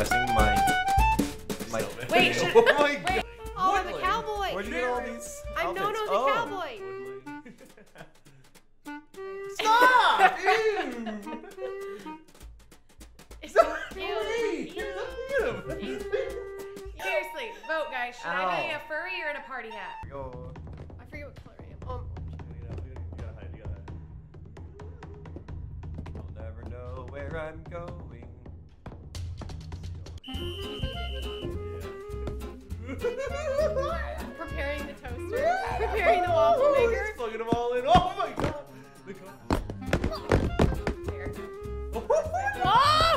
interesting. My my. Wait. oh my god. Wait. Oh, I'm a cowboy. Where'd you get all these? I'm known outfits? as a Oh. cowboy. Stop! Ew. It's so Wait. cute. Seriously, vote, guys. Should I be a furry or in a party hat? Go. I forget what color I am. Um, I'll never know where I'm going. preparing the toaster. preparing the waffle maker. Plugging them all in. Oh my god. How- Here. Oh!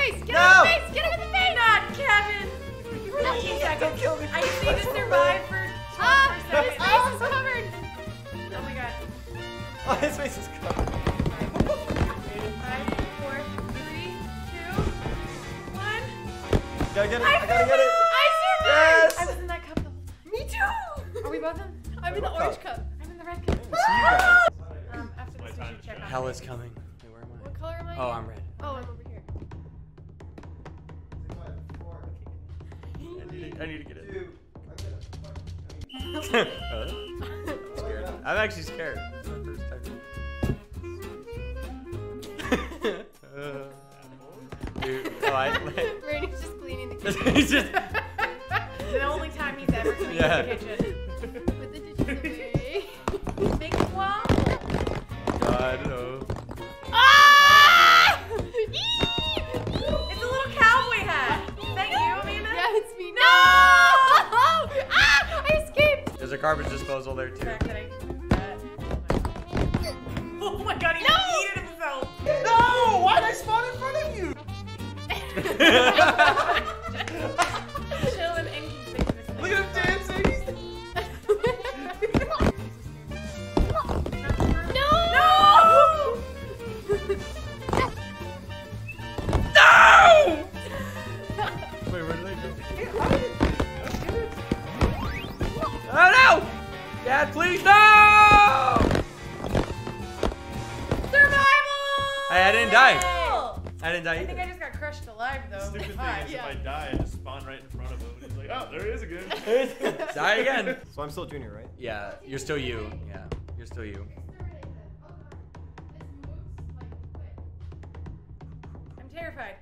Face! Get No. him in the face! Get him in the face! Not Kevin! For 19 seconds. kill me. I just need to survive for 20 Ah! His seconds. face is covered! Oh my god. Oh, his face is covered. Five, four, three, two, one. Gotta get it. I I gotta get it. I survived! Yes. I was in that cup the whole time. Me too! Are we both in? I'm in the What orange cup? cup. I'm in the red cup. See. Um, after this, we should check on Hell is coming. Wait, where am I? What color am I? Oh, I'm red. I need to, I need to get it. I'm scared. I'm actually scared. It's my first time. Uh, Dude, oh, I, Randy's just cleaning the kitchen he's just. The only time he's ever cleaned Yeah. the kitchen. with the dishes away. Make a waffle. God, no. Garbage disposal there too. Fact that I- that- Oh my god, he yeeted himself. No! Why'd I spawn in front of you? Dad, please no! Survival! Hey, I didn't die. I I didn't die I think I just got crushed alive though. Stupid thing Hi. is, yeah. if I die, I just spawn right in front of him, and he's like, "Oh, there he is again." Die again. So I'm still junior, right? Yeah, you're still you. Yeah, you're still you. I'm terrified.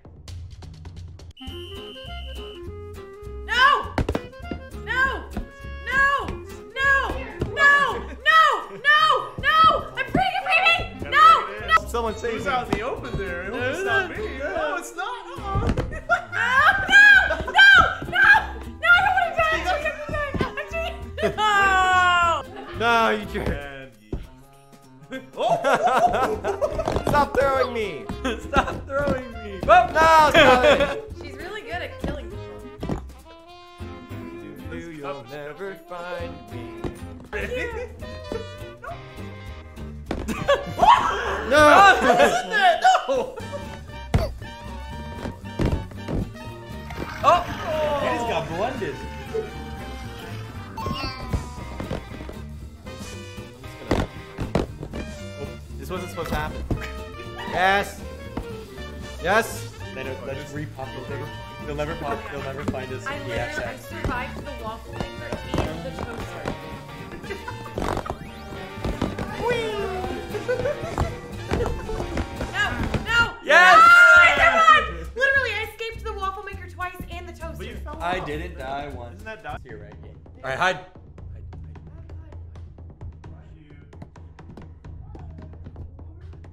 No! Someone save Who's me. out in the open there? It was not me. No, it's not. Oh. No! No! No! No! I don't want to die! I'm cheating! I'm! No! No, you jerk. And oh, Stop throwing me. Stop throwing me. Oh, no, stop it. She's really good at killing people. You, you'll never find me. No! No! Oh! he just got blended. This wasn't supposed to happen. Yes. Yes. They don't, they just repop it. They'll, they'll never pop. They'll never find us. I in the I access. survived the waffle maker and the toaster. I didn't die once. Isn't that die? You're right. All right, hide. hide.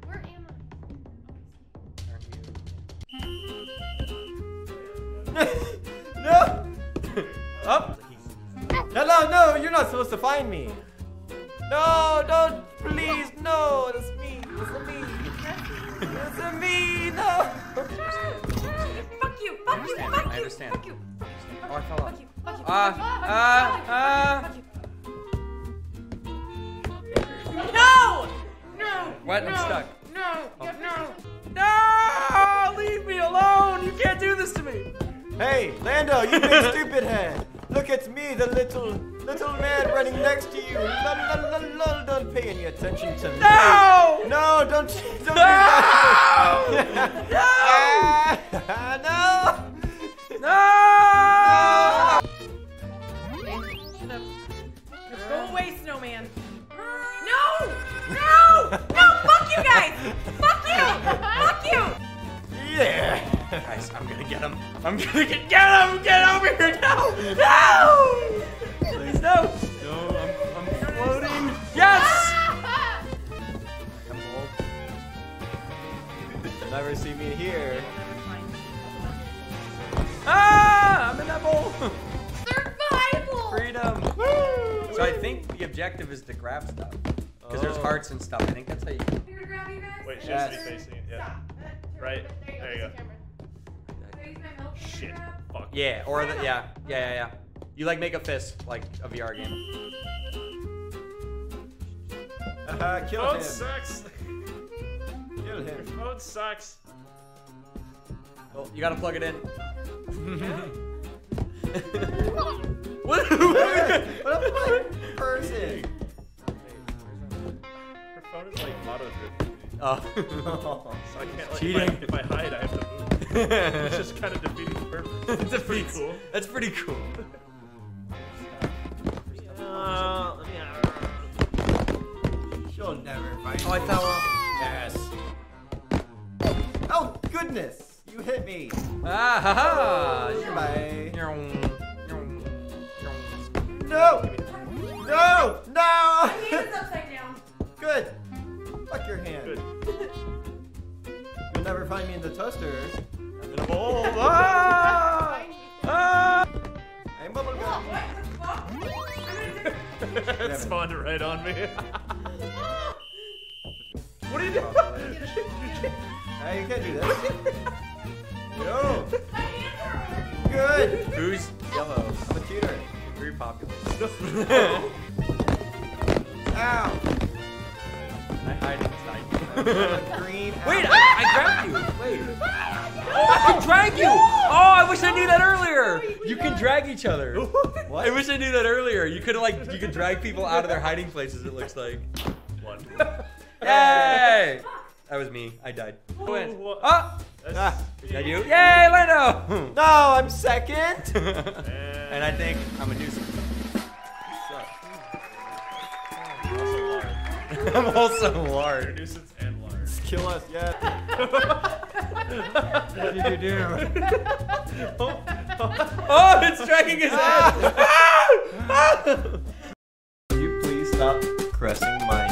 Where am no. Up. Hello, no, you're not supposed to find me. No, don't, please, no, that's me. Listen me. Listen me. No. Fuck you, fuck you, understand, fuck I you, understand. fuck you, fuck you, Oh, I fell off. fuck you, fuck you, Ah, fuck you, ah, ah. fuck you, fuck you. No! No! What? I'm stuck. No! No! No! Leave me alone! You can't do this to me! Hey, Lando, you big stupid head. Look at me, the little little man running next to you. Lol, don't pay any attention to me. No! No, don't don't do No! that. Ah, no. I'm gonna get get him! Get over here! No! No! Please no! No, I'm, I'm floating. Yes! I'm bold. You'll never see me here. Ah! I'm in that bowl. Survival! Freedom. So I think the objective is to grab stuff. Because there's Oh. hearts and stuff. I think that's how you. Here to grab you guys? Wait, she has to be facing it. Yeah. Right. There you go. Use my milk to Shit. Fuck. Yeah, or the yeah, yeah, yeah, yeah. You like make a fist like a VR game. Uh, kill Phone him. sucks. Kill him. phone sucks. Oh, you gotta plug it in. what? what a fun person. Her phone is like auto drift. Oh. So I can't like Cheating. If, I, if I hide, I have to move. It's just kind of defeating the purpose. That's It's pretty pretty cool. That's pretty cool. Uh, let me She'll never find Oh, I me. fell off. Yes. Oh goodness! You hit me. Ah ha ha. Bye. No! No! No! My hand is upside down. Good. Fuck your hand. Good. You'll never find me in the toasters. I'm in a bowl. Ah! Ah! I'm bubblegum. What the fuck? I'm gonna it spawned right on me. what are you doing? Ah, you can't do this. No. My hands are Good. Who's yellow? I'm a cheater. Very popular. Ow. Green. Wait. I, I grabbed you. Wait. Oh, I can drag you. Oh, I wish I knew that earlier. You can drag each other. What? I wish I knew that earlier. You could like you could drag people out of their hiding places. It looks like. One. Yay! That was me. I died. Who wins? what? Oh, Ah. is that you? Yay, Lando! No, I'm second. and I think I'm a nuisance. Also Lard. I'm also You're a large kill us yet. what did you do? oh, oh. oh, it's striking his head! Ah! Ah! Ah! Can you please stop caressing my